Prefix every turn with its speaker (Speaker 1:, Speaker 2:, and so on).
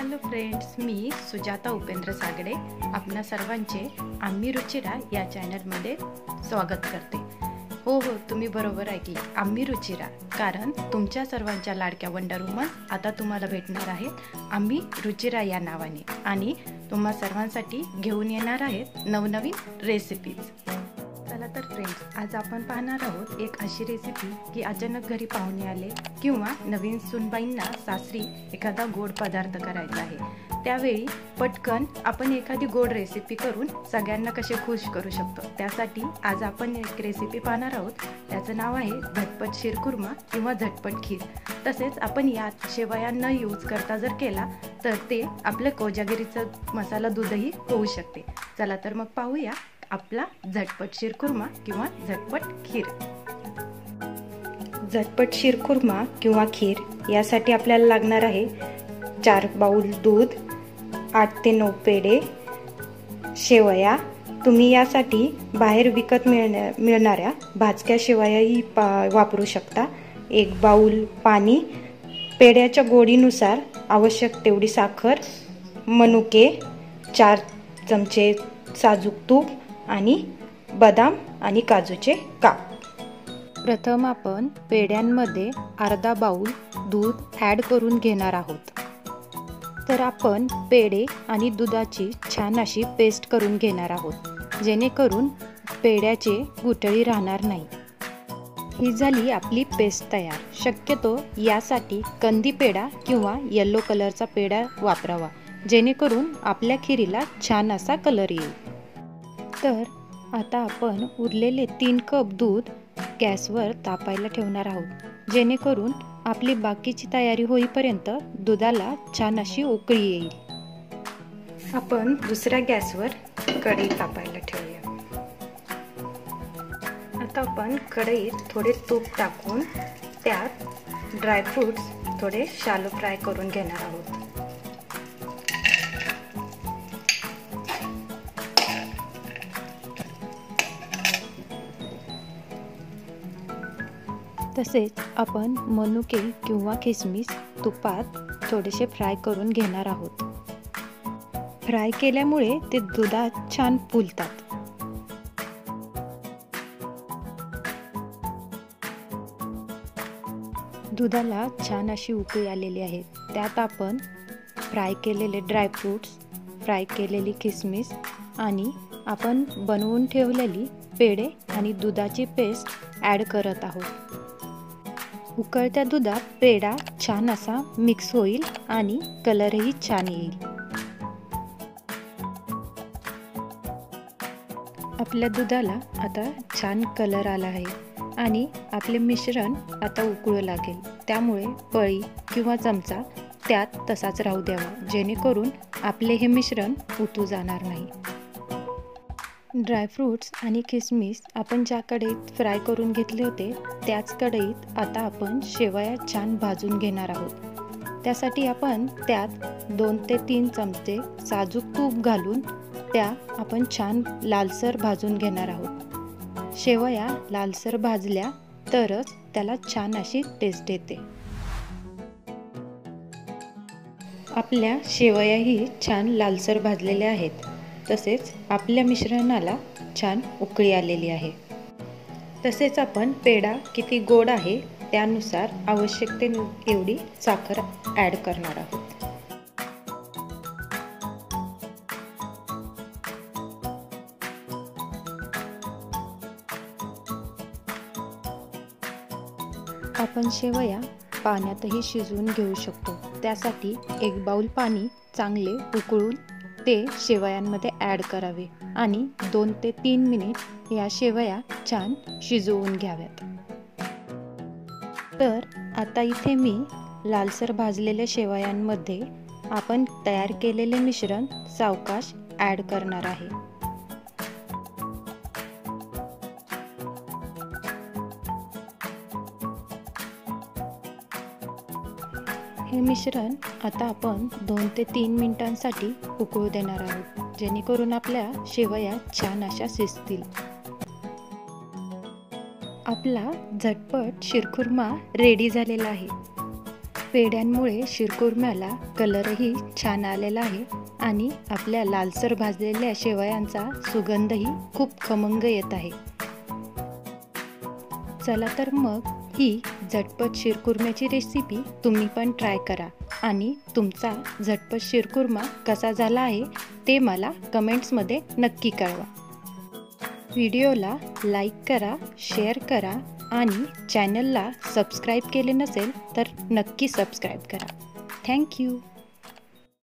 Speaker 1: Hello friends मी सुजाता उपेंद्र सागडे. आपणा सर्वांचे आम्ही रुचिरा या चॅनलमध्ये स्वागत करते. हो हो तुम्ही बरोबर ऐकले आम्ही रुचिरा. कारण तुमच्या सर्वांच्या लाडक्या वंडर वुमन आता तुम्हाला भेटणार आहेत. आम्ही रुचिरा या नावाने. आणि तुम्हा सर्वांसाठी घेऊन येणार आहेत नवनवीन रेसिपीज चला तर फ्रेंड्स आज आपण पाहणार आहोत एक अशी रेसिपी की अचानक घरी पाहुणे आले किंवा नवीन सुनबाईंना सासरी एखादा गोड पदार्थ करायचा आहे. त्यावेळी पटकन आपण एखादी गोड रेसिपी करून सगळ्यांना कसे खुश करू शकतो. त्यासाठी आज आपण एक रेसिपी पाहणार आहोत. त्याचं नाव आहे झटपट शिरकुर्मा किंवा झटपट खीर. तसेच आपण यात शेवयांना यूज करता जर केला तर ते आपलं कोजागिरीचं मसाला दूधही होऊ शकते. चला तर मग पाहूया. आपला झटपट शिरखुर्मा किंवा झटपट खीर. झटपट शिरखुर्मा किंवा खीर यासाठी आपल्याला लागणार आहे चार बाऊल दूध आठ ते नऊ पेढे शेवया. तुम्ही यासाठी बाहेर विकत मिळण्या मिळणाऱ्या भाजक्या शेवयाही पा वापरू शकता. एक बाऊल पाणी पेढ्याच्या गोडीनुसार आवश्यक तेवढी साखर मनुके चार चमचे साजूक तूप आणि बदाम आणि काजूचे काप. प्रथम आपण पेढ्यांमध्ये अर्धा बाऊल दूध ॲड करून घेणार आहोत. तर आपण पेढे आणि दुधाची छान अशी पेस्ट करून घेणार आहोत. जेणेकरून पेढ्याचे गुटळी राहणार नाही. ही झाली आपली पेस्ट तयार. शक्यतो यासाठी कंदी पेढा किंवा येल्लो कलरचा पेढा वापरावा. जेणेकरून आपल्या खिरीला छान असा कलर येईल. तर आता आपण उरलेले तीन कप दूध गॅसवर तापायला ठेवणार आहोत जेणेकरून आपली बाकीची तयारी होईपर्यंत दुधाला छान अशी उकळी येईल. आपण दुसऱ्या गॅसवर कढई तापायला ठेवूया. आता आपण कढईत थोडे तूप टाकून त्यात ड्रायफ्रूट्स थोडे शालो फ्राय करून घेणार आहोत. तसेच आपण मनुके किंवा किसमिस तुपात थोडेसे फ्राय करून घेणार आहोत. फ्राय केल्यामुळे ते दुधात छान फुलतात. दुधाला छान अशी उकळी आलेली आहे. त्यात आपण फ्राय केलेले ड्रायफ्रूट्स फ्राय केलेली किसमिस आणि आपण बनवून ठेवलेली पेढे आणि दुधाची पेस्ट ॲड करत आहोत. उकळत्या दुधात पेढा छान असा मिक्स होईल आणि कलरही छान येईल. आपल्या दुधाला आता छान कलर आला आहे आणि आपले मिश्रण आता उकळू लागेल. त्यामुळे पळी किंवा चमचा त्यात तसाच राहू द्यावा. जेणेकरून आपले हे मिश्रण उतू जाणार नाही. ड्रायफ्रूट्स आणि किसमिस आपण ज्या कढईत फ्राय करून घेतले होते त्याच कढईत आता आपण शेवया छान भाजून घेणार आहोत. त्यासाठी आपण त्यात दोन ते तीन चमचे साजूक तूप घालून त्या आपण छान लालसर भाजून घेणार आहोत. शेवया लालसर भाजल्या तरच त्याला छान अशी टेस्ट येते. आपल्या शेवयाही छान लालसर भाजलेल्या आहेत. तसेच आपल्या मिश्रणाला छान उकळी आलेली आहे. तसेच आपण पेढा किती गोड आहे त्यानुसार आवश्यकते एवढी साखर ॲड करणार आहोत. आपण शेवया पाण्यातही शिजवून घेऊ शकतो. त्यासाठी एक बाऊल पाणी चांगले उकळून ते शेवयांमध्ये ॲड करावे आणि दोन ते तीन मिनिट या शेवया छान शिजवून घ्याव्यात. तर आता इथे मी लालसर भाजलेल्या शेवयांमध्ये आपण तयार केलेले मिश्रण सावकाश ॲड करणार आहे. हे मिश्रण आता आपण दोन ते तीन मिनिटांसाठी उकळू देणार आहोत जेणेकरून आपल्या शेवया छान अशा शिजतील. आपला झटपट शिरखुर्मा रेडी झालेला आहे. पेड्यांमुळे शिरकुर्म्याला कलरही छान आलेला आहे आणि आपल्या लालसर भाजलेल्या शेवयांचा सुगंधही खूप खमंग येत आहे. चला तर मग ही झटपट शिरकुर्म्याची रेसिपी तुम्ही पण ट्राय करा. आणि तुमचा झटपट शिरकुर्मा कसा झाला आहे ते मला कमेंट्समध्ये नक्की कळवा. व्हिडिओला लाईक करा शेअर करा आणि चॅनलला सबस्क्राईब केले नसेल तर नक्की सबस्क्राईब करा. थँक्यू